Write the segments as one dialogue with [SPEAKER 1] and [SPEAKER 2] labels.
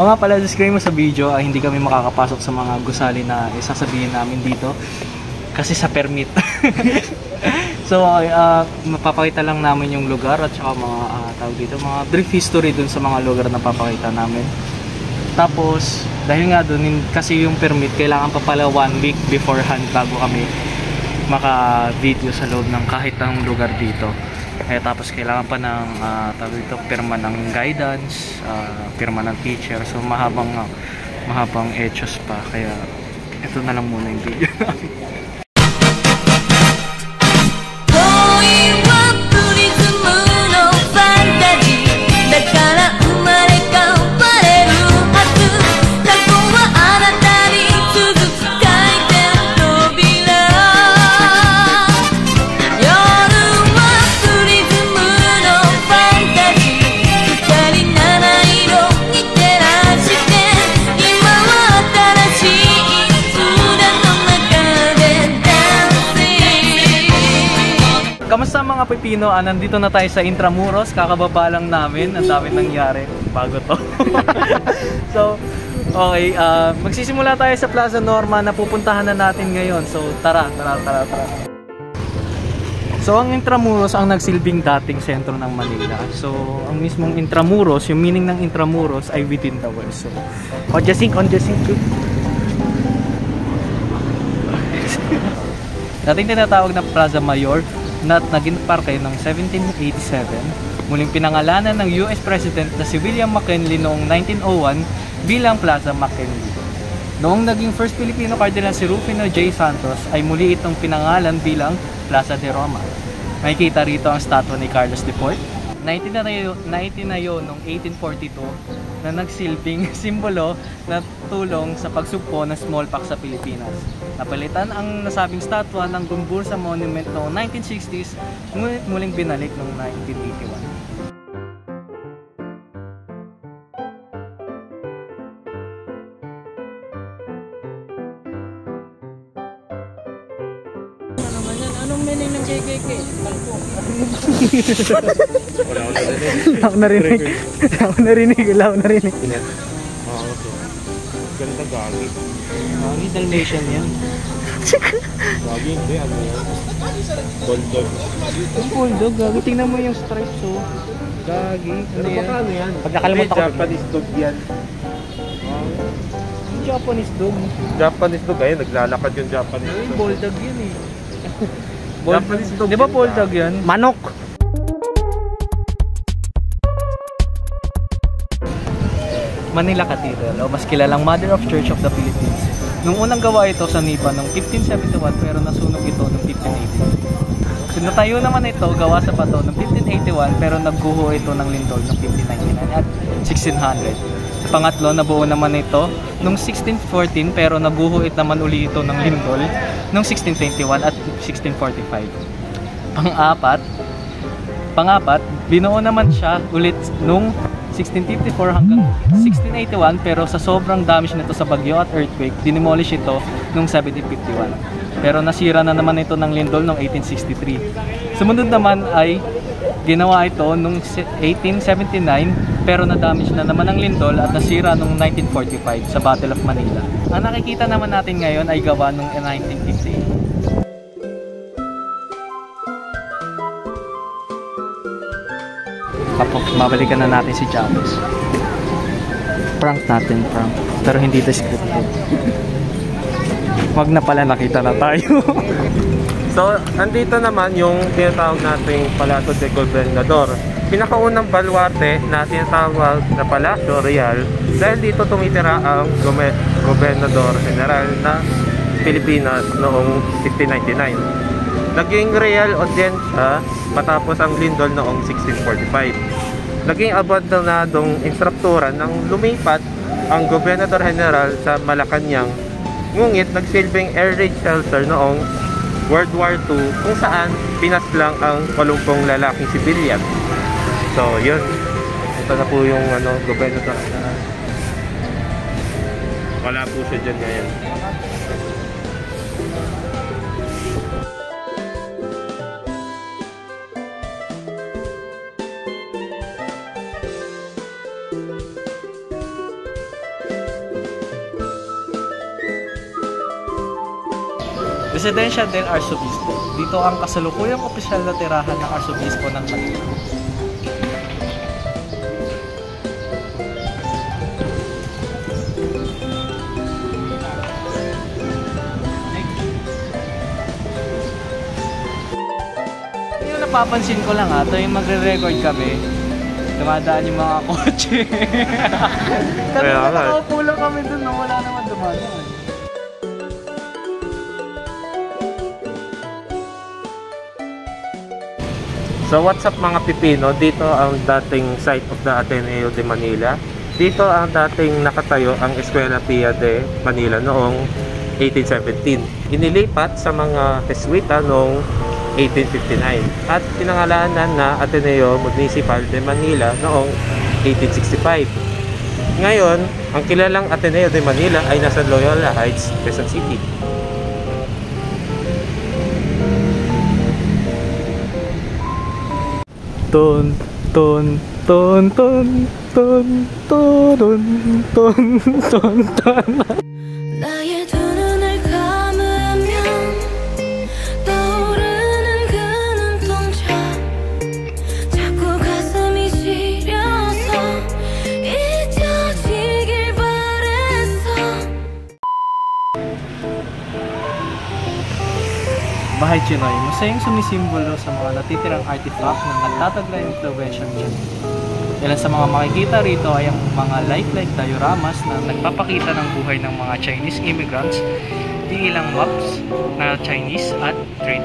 [SPEAKER 1] O nga pala, disclaimer sa video ay hindi kami makakapasok sa mga gusali na isasabihin namin dito kasi sa permit. so, uh, mapapakita lang namin yung lugar at saka mga uh, tawag dito, mga brief history dun sa mga lugar na papakita namin. Tapos, dahil nga dun, kasi yung permit, kailangan pa pala one week beforehand bago kami maka-video sa loob ng kahit anong lugar dito. Eh, tapos kailangan pa ng uh, tawag dito, pirma ng guidance, uh, pirma ng teacher. So mahabang uh, mahabang etos pa kaya ito na lang muna yung video. Pipino? Ah, nandito na tayo sa Intramuros. Kakababa lang namin. Ang dami nangyari bago to. so, okay. ah, magsisimula tayo sa Plaza Norma na pupuntahan na natin ngayon. So, tara, tara, tara, tara. So, ang Intramuros ang nagsilbing dating sentro ng Manila. So, ang mismong Intramuros, yung meaning ng Intramuros ay within the walls. So, on the sink, on the sink. Dating tinatawag na Plaza Mayor na naging parke noong 1787, muling pinangalanan ng US President na si William McKinley noong 1901 bilang Plaza McKinley. Noong naging First Filipino Cardinal si Rufino J. Santos ay muli itong pinangalan bilang Plaza de Roma. Makikita rito ang statwa ni Carlos IV. Naitinayo, naitinayo noong 1842 na nagsilbing simbolo na tulong sa pagsugpo ng smallpox sa Pilipinas. Napalitan ang nasabing statwa ng Gumbursa Monument noong 1960s, ngunit muling binalik noong 1981.
[SPEAKER 2] Anong meaning ng KKK? Talpo.
[SPEAKER 1] Ako narinig. Ako narinig. Ako narinig.
[SPEAKER 3] Oo, so. Ganda gagi.
[SPEAKER 1] Ang Dalmatian yan.
[SPEAKER 3] Gagi hindi, ano yan? Bulldog.
[SPEAKER 1] Yung bulldog, gagi. Tingnan mo yung stripes, oh. Gagi.
[SPEAKER 3] Pero baka ano yan?
[SPEAKER 1] Pag nakalimutan ko-
[SPEAKER 3] Japanese dog yan.
[SPEAKER 1] Japanese dog.
[SPEAKER 3] Japanese dog, ayun, naglalakad yung Japanese dog.
[SPEAKER 1] bulldog yun eh.
[SPEAKER 3] Japanese dog
[SPEAKER 1] Di ba
[SPEAKER 3] yun,
[SPEAKER 1] bulldog yan? Manok! Manila Cathedral o mas kilalang Mother of Church of the Philippines. Nung unang gawa ito sa Nipa noong 1571 pero nasunog ito noong 1581. So natayo naman ito gawa sa bato noong 1581 pero nagguho ito ng lindol noong 1599 at 1600. Pangatlo, nabuo naman ito noong 1614 pero naguhuit naman uli ito ng lindol noong 1621 at 1645. Pang-apat, Pangapat, binuo naman siya ulit nung 1654 hanggang 1681 pero sa sobrang damage nito sa bagyo at earthquake, dinemolish ito nung 1751. Pero nasira na naman ito ng lindol noong 1863. Sumunod naman ay ginawa ito nung 1879 pero na-damage na naman ng lindol at nasira noong 1945 sa Battle of Manila. Ang nakikita naman natin ngayon ay gawa noong 1958. Kapag babalikan na natin si Chavez. Prank natin, prank. Pero hindi scripted. Wag na pala nakita na tayo.
[SPEAKER 3] So, andito naman yung tinatawag nating Palacio de Gobernador. Pinakaunang baluarte na tinatawag na Palacio Real dahil dito tumitira ang Gobernador General na Pilipinas noong 1599. Naging real audiensya matapos ang lindol noong 1645. Naging abandonadong instruktura nang lumipat ang Gobernador General sa Malacanang ngunit nagsilbing air raid shelter noong World War II kung saan pinaslang ang walumpong lalaking civilian. So, yun. Ito na po yung ano, Gobernador General. Wala po siya dyan ngayon.
[SPEAKER 1] Residencia del Arzobispo. Dito ang kasalukuyang opisyal na tirahan ng Arzobispo ng Manila. Yung napapansin ko lang ha, yung magre-record kami, dumadaan yung mga kotse.
[SPEAKER 3] Kaya nga
[SPEAKER 1] nakaupo lang kami dun, no? wala naman dumadaan.
[SPEAKER 3] So what's up mga Pipino? Dito ang dating site of the Ateneo de Manila. Dito ang dating nakatayo ang Eskwela Pia de Manila noong 1817. Inilipat sa mga Jesuita noong 1859 at pinangalanan na Ateneo Municipal de Manila noong 1865. Ngayon, ang kilalang Ateneo de Manila ay nasa Loyola Heights, Quezon City.
[SPEAKER 1] Ton, ton, ton, ton, ton, ton, ton, ton, ton. Bahay Chinoy, masayang sumisimbolo sa mga natitirang artifact na nagtataglay ng influensyang dyan. Ilan sa mga makikita rito ay ang mga lifelike dioramas na nagpapakita ng buhay ng mga Chinese immigrants, di ilang maps na Chinese at trade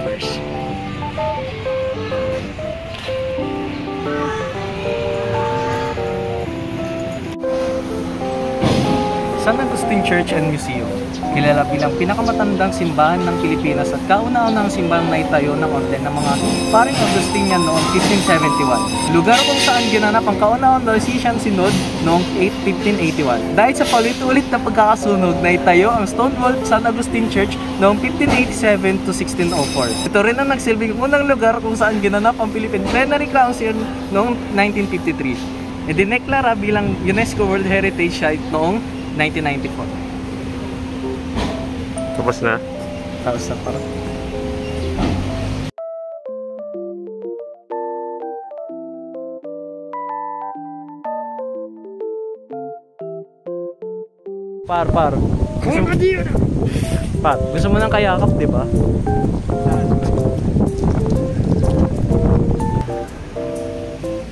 [SPEAKER 1] San Agustin Church and Museum. Kilala bilang pinakamatandang simbahan ng Pilipinas at kauna-unang simbahang naitayo ng orden ng mga paring Agustinian noong 1571. Lugar kung saan ginanap ang kauna-unang Diocesan Synod noong 8 1581. Dahil sa paulit-ulit na pagkakasunog, naitayo ang Stonewall San Agustin Church noong 1587 to 1604. Ito rin ang nagsilbing unang lugar kung saan ginanap ang Philippine Plenary Council noong 1953. Idineklara bilang UNESCO World Heritage Site noong 1994.
[SPEAKER 3] Tapos na.
[SPEAKER 1] Tapos na parang. Par, par. Gusto mo, par, gusto mo ng kayakap, di ba?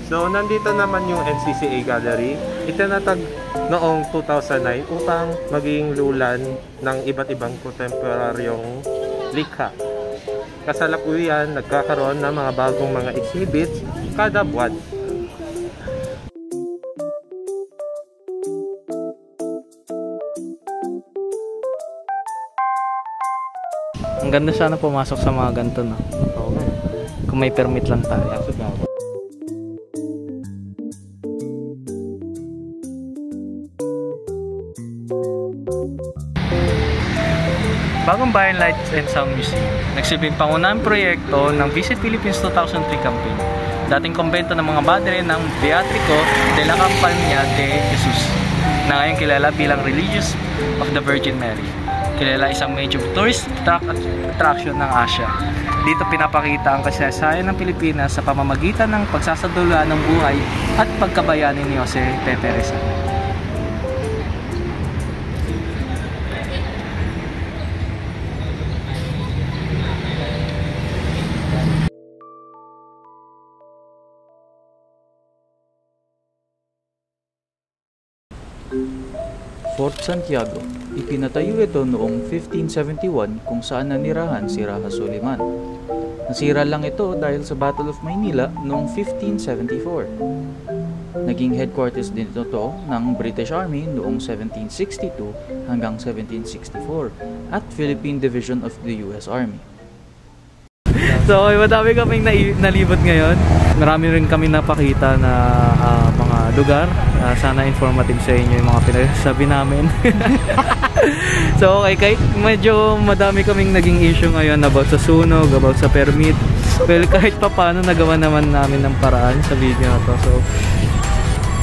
[SPEAKER 3] So, nandito naman yung NCCA Gallery. Itinatag noong 2009 upang maging lulan ng iba't ibang kontemporaryong likha. Kasalukuyan, nagkakaroon ng mga bagong mga exhibits kada buwan.
[SPEAKER 1] Ang ganda sana pumasok sa mga ganito, no?
[SPEAKER 3] Oo.
[SPEAKER 1] Kung may permit lang tayo. Bayan Lights and Sound Museum. Nagsilbing pangunahing proyekto ng Visit Philippines 2003 campaign. Dating kumbento ng mga padre ng Beatrico de la Campaña de Jesus na ngayon kilala bilang Religious of the Virgin Mary. Kilala isang major tourist attract- attraction ng Asia. Dito pinapakita ang kasaysayan ng Pilipinas sa pamamagitan ng pagsasadula ng buhay at pagkabayani ni Jose Pepe Rizal.
[SPEAKER 4] Fort Santiago. Ipinatayo ito noong 1571 kung saan nanirahan si Raja Suliman. Nasira lang ito dahil sa Battle of Maynila noong 1574. Naging headquarters din ito to ng British Army noong 1762 hanggang 1764 at Philippine Division of the US Army.
[SPEAKER 1] So, okay, madami kaming nai- nalibot ngayon. Marami rin kami napakita na ah, mga lugar. Ah, sana informative sa inyo yung mga pinagsasabi namin. so, okay, kahit medyo madami kaming naging issue ngayon about sa sunog, about sa permit. Well, kahit pa paano nagawa naman namin ng paraan sa video na to. So,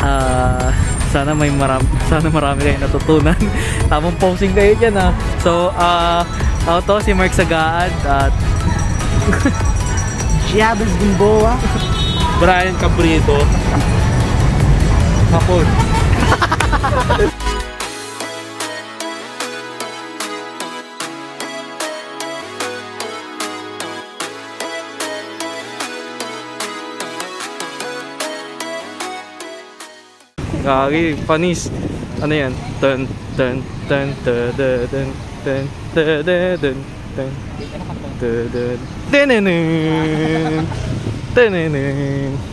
[SPEAKER 1] ah sana may marami sana marami kayong natutunan tamang posing kayo dyan ha so ah Ako to, si Mark Sagaad at
[SPEAKER 2] Chiabas Gimboa.
[SPEAKER 3] Brian Cabrito. Hapon.
[SPEAKER 1] Gagi, panis. Ano yan? Dun, dun, dun, dun, dun, dun, dun, dun, dun, dun, dun. Dun, dun. Dun, dun.